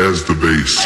as the bass.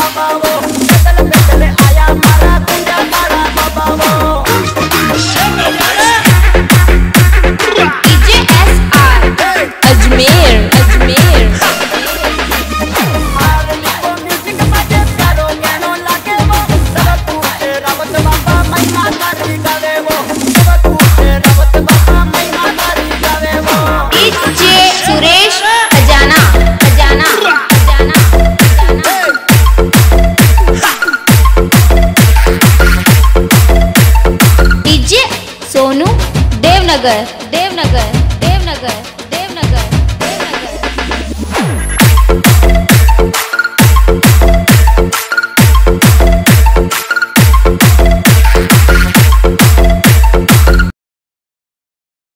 apagó. 对